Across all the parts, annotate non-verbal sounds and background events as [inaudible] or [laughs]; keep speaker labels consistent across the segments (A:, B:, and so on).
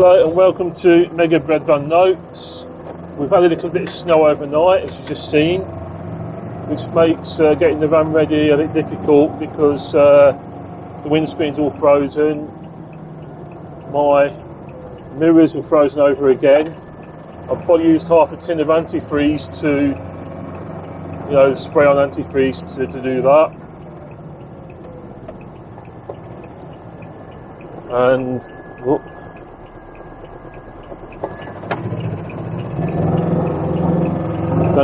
A: Hello and welcome to Mega Breadvan Notes. We've had a little bit of snow overnight, as you've just seen, which makes uh, getting the van ready a bit difficult because uh, the windscreen's all frozen. My mirrors are frozen over again. I've probably used half a tin of antifreeze to, you know, spray on antifreeze to, to do that. And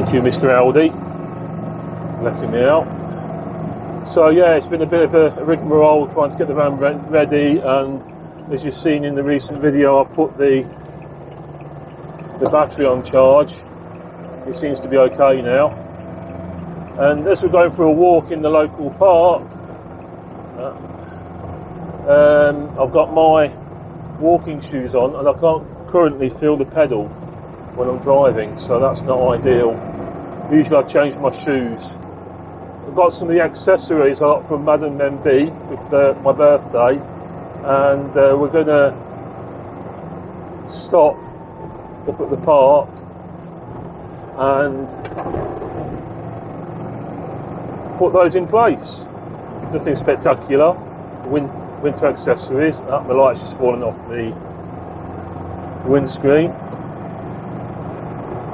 A: Thank you, Mr. Aldi, letting me out. So yeah, it's been a bit of a rigmarole trying to get the van re- ready, and as you've seen in the recent video, I put the the battery on charge. It seems to be okay now. And as we're going for a walk in the local park, uh, um, I've got my walking shoes on, and I can't currently feel the pedal when I'm driving, so that's not ideal. Usually I change my shoes. I've got some of the accessories I got from Madame MB for my birthday, and uh, we're going to stop up at the park and put those in place. Nothing spectacular. Win- winter accessories. Ah, the light's just fallen off the windscreen.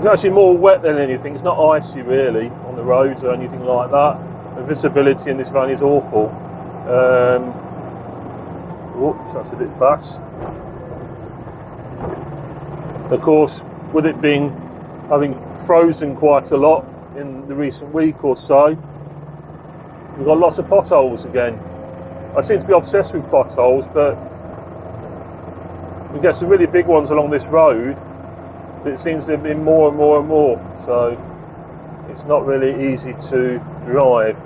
A: It's actually more wet than anything. It's not icy really on the roads or anything like that. The visibility in this van is awful. Um, oops, that's a bit fast. Of course, with it being having frozen quite a lot in the recent week or so, we've got lots of potholes again. I seem to be obsessed with potholes, but we get some really big ones along this road it seems to have been more and more and more. So it's not really easy to drive.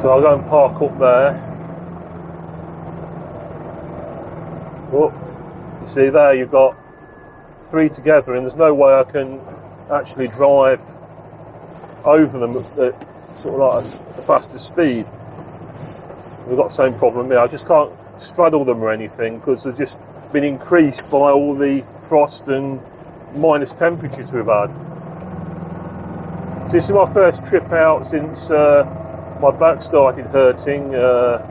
A: So I'll go and park up there. Oh, you see there you've got three together and there's no way I can actually drive over them at sort of like a faster speed. We've got the same problem here. I just can't straddle them or anything because they've just been increased by all the frost and minus temperatures we've had. So this is my first trip out since uh, my back started hurting uh,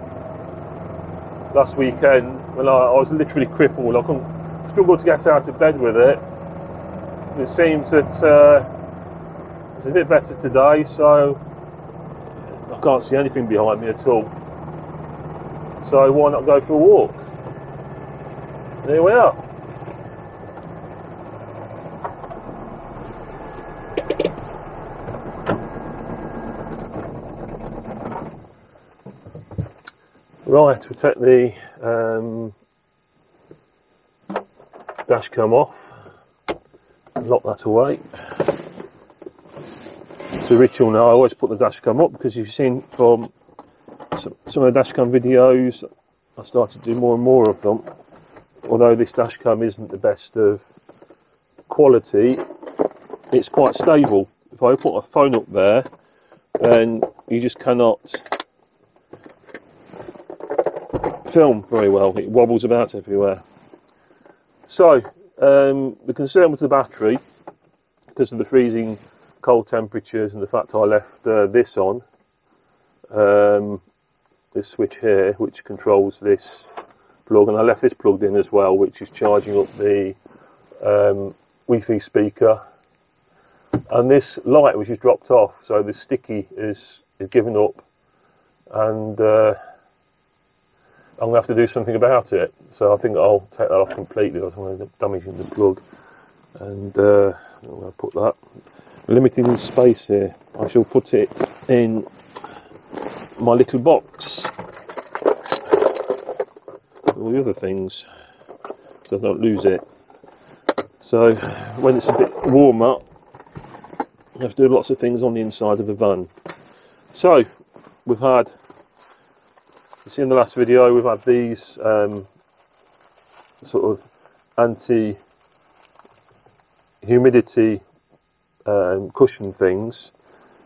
A: last weekend when I, I, was literally crippled. I couldn't struggle to get out of bed with it. it seems that uh, it's a bit better today, so I can't see anything behind me at all. So why not go for a walk? There we are. Right, we'll take the um, dash cam off, lock that away. It's a ritual now, I always put the dash cam up because you've seen from some, some of the dashcam videos. I started to do more and more of them. Although this dashcam isn't the best of quality, it's quite stable. If I put a phone up there, then you just cannot film very well. It wobbles about everywhere. So, um, the concern was the battery because of the freezing cold temperatures and the fact I left uh, this on. Um, this switch here which controls this plug. And I left this plugged in as well which is charging up the um, Wi-Fi speaker. And this light which is dropped off so the sticky is, is given up. And uh, I'm going to have to do something about it. So I think I'll take that off completely. I want to damaging the plug. And uh, I'm going to put that? Limiting space here. I shall put it in my little box. All the other things, so I don't lose it. So when it's a bit warmer, I have to do lots of things on the inside of the van. So we've had, you see in the last video, we've had these um, sort of anti humidity um, cushion things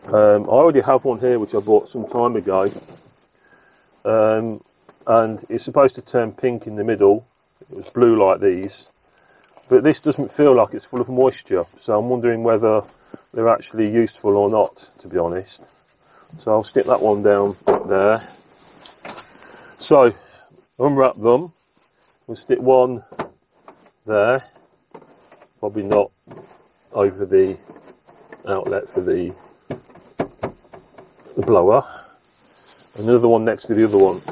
A: um, I already have one here which I bought some time ago. Um, and it's supposed to turn pink in the middle. It was blue like these, but this doesn't feel like it's full of moisture. So I'm wondering whether they're actually useful or not, to be honest. So I'll stick that one down there. So unwrap them. We'll stick one there. Probably not over the outlet for the, the blower. Another one next to the other one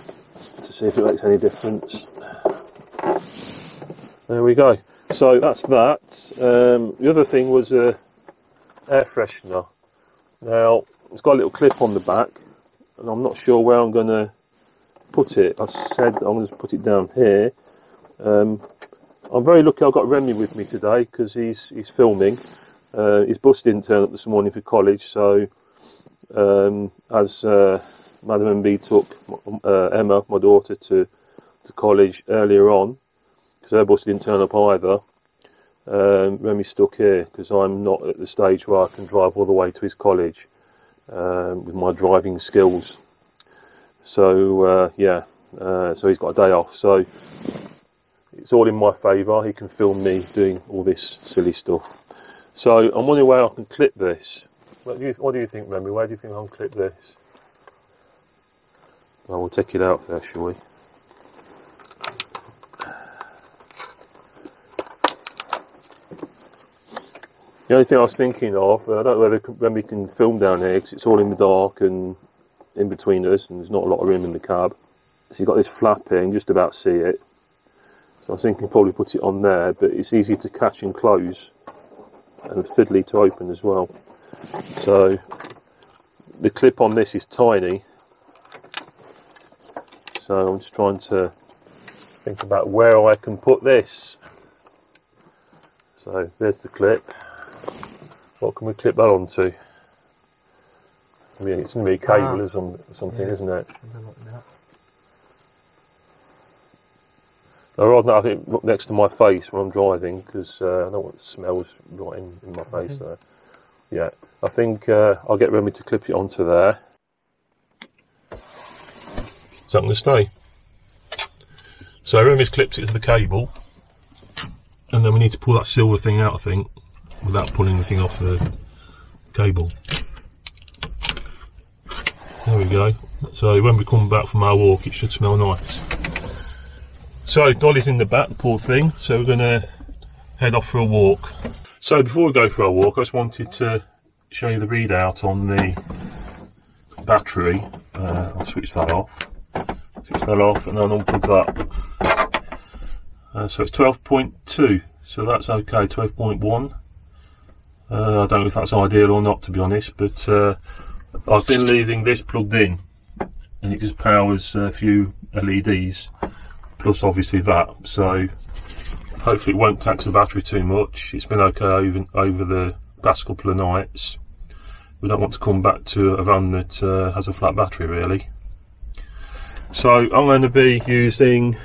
A: to see if it makes any difference. There we go. So that's that. Um, the other thing was a air freshener. Now it's got a little clip on the back, and I'm not sure where I'm going to put it. I said I'm going to put it down here. Um, I'm very lucky I've got Rémy with me today because he's he's filming. Uh, his bus didn't turn up this morning for college, so um, as uh, Madam MB took uh, Emma, my daughter, to to college earlier on because her bus didn't turn up either. Um, stuck here because I'm not at the stage where I can drive all the way to his college um, with my driving skills. So uh, yeah, uh, so he's got a day off. So it's all in my favour. He can film me doing all this silly stuff. So I'm wondering where I can clip this. What do you, what do you think, Rémy? Where do you think I'll clip this? Well, we'll take it out there, shall we? The only thing I was thinking of, I don't know whether when we can film down here because it's all in the dark and in between us, and there's not a lot of room in the cab. So you've got this flap here, and just about see it. So I was thinking probably put it on there, but it's easy to catch and close, and fiddly to open as well. So the clip on this is tiny, so I'm just trying to think about where I can put this. So there's the clip. What can we clip that onto? I mean, it's going to be a cable
B: Ah.
A: or some, something, isn't it?
B: Something like that.
A: I'd rather not have it next to my face when I'm driving because uh, I don't want it smells right in, in my face. So, yeah, I think uh, I'll get Rémy to clip it onto there. That going to stay? So Rémy's clipped it to the cable, and then we need to pull that silver thing out, I think, without pulling the thing off the cable. There we go. So when we come back from our walk, it should smell nice. So Dolly's in the back, poor thing. So we're going to head off for a walk. So before we go for our walk, I just wanted to show you the readout on the battery. Uh, I'll switch that off. Switch that off and then unplug that. Uh, so it's 12.2. So that's okay. 12.1. Uh, I don't know if that's ideal or not, to be honest. But uh, I've been leaving this plugged in, and it just powers a few LEDs plus obviously that. So hopefully it won't tax the battery too much. It's been okay over over the past couple of nights. We don't want to come back to a van that uh, has a flat battery really. So I'm going to be using,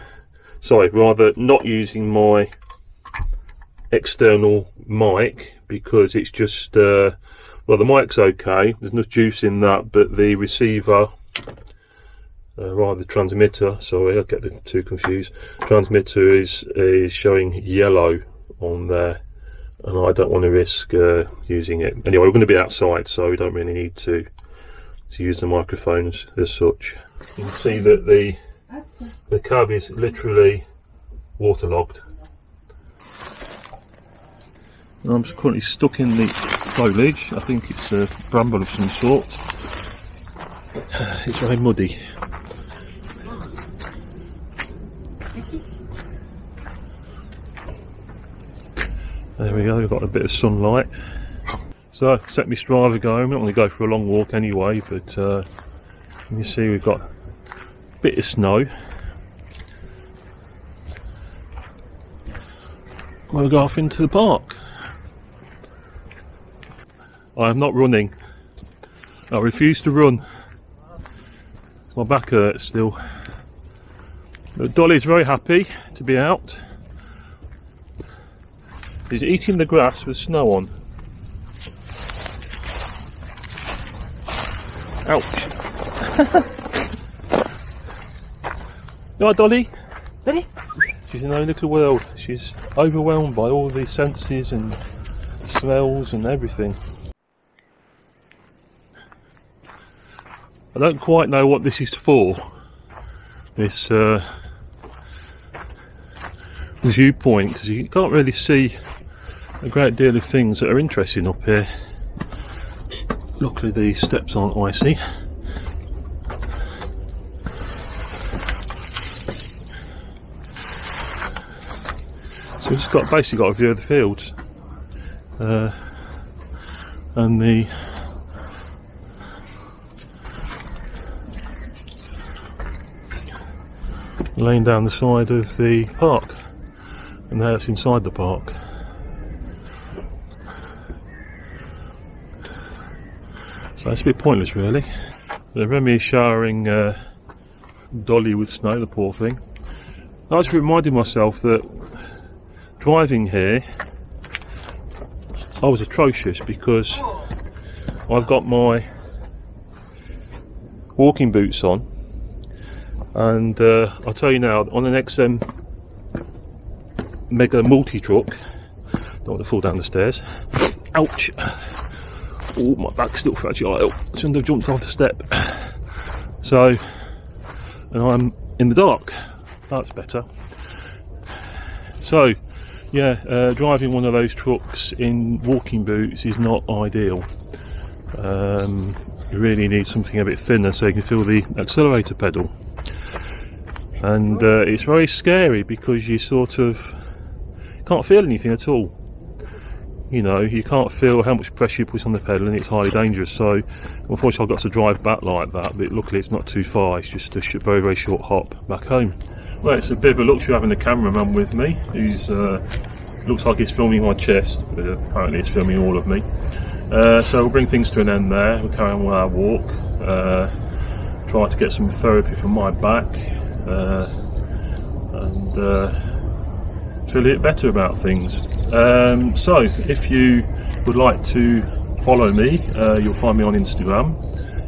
A: sorry, rather not using my external mic because it's just, uh, well the mic's okay, there's no juice in that, but the receiver uh, rather the transmitter. Sorry, I get the two confused. Transmitter is is showing yellow on there, and I don't want to risk uh, using it. Anyway, we're going to be outside, so we don't really need to to use the microphones as such. You can see that the the cab is literally waterlogged. I'm currently stuck in the foliage. I think it's a bramble of some sort. [sighs] It's very muddy. There we go, we've got a bit of sunlight. So, set me Strava going. I'm not going to go for a long walk anyway, but uh, you see we've got a bit of snow. We'll go off into the park. I am not running. I refuse to run. My back hurts still. But Dolly's very happy to be out. He's eating the grass with snow on. Ouch. [laughs] right, Dolly?
B: Ready?
A: She's in her own little world. She's overwhelmed by all the senses and smells and everything. I don't quite know what this is for. This uh, viewpoint because you can't really see a great deal of things that are interesting up here. Luckily, the steps aren't icy. So we've just got basically got a view of the fields uh, and the lane down the side of the park and now it's inside the park. So it's a bit pointless really. The Rémy is showering uh, Dolly with snow the poor thing. I was reminding myself that driving here I was atrocious because I've got my walking boots on. And uh, I'll tell you now on an Aixam mega multi truck. Don't want to fall down the stairs. Ouch. Oh my back's still fragile. Shouldn't have jumped off the step. So and I'm in the dark. That's better. So yeah uh, driving one of those trucks in walking boots is not ideal. Um, you really need something a bit thinner so you can feel the accelerator pedal. And uh, it's very scary because you sort of can't feel anything at all. You know you can't feel how much pressure you put on the pedal and it's highly dangerous. So unfortunately I've got to drive back like that but luckily it's not too far. It's just a very very short hop back home. Well it's a bit of a luxury having the cameraman with me. Who's uh, looks like he's filming my chest but apparently it's filming all of me. Uh, so we'll bring things to an end there. We'll carry on with our walk. Uh, try to get some therapy for my back. Uh, and uh, feel a little bit better about things. Um, so, if you would like to follow me, uh, you'll find me on Instagram.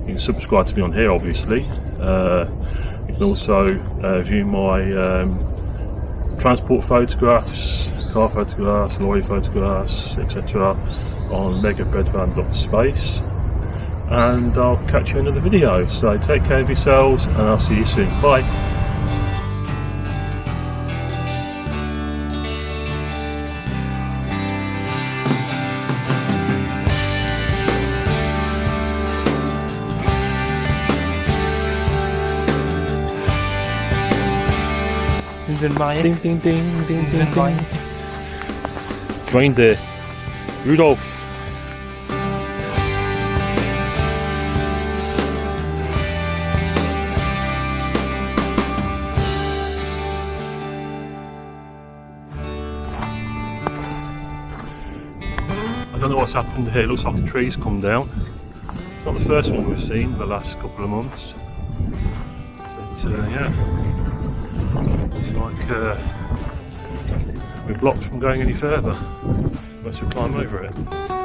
A: You can subscribe to me on here, obviously. Uh, you can also uh, view my um, transport photographs, car photographs, lorry photographs, etc. on megabreadvan.space and I'll catch you in another video. So take care of yourselves and I'll see you soon. Bye.
B: Sind wir in Mai?
A: Ding ding ding ding
B: Sind wir in
A: Rudolph. I don't know what's happened here. It looks like the trees come down. It's not the first one we've seen the last couple of months. But uh, yeah, looks like uh, we're blocked from going any further unless we climb over it.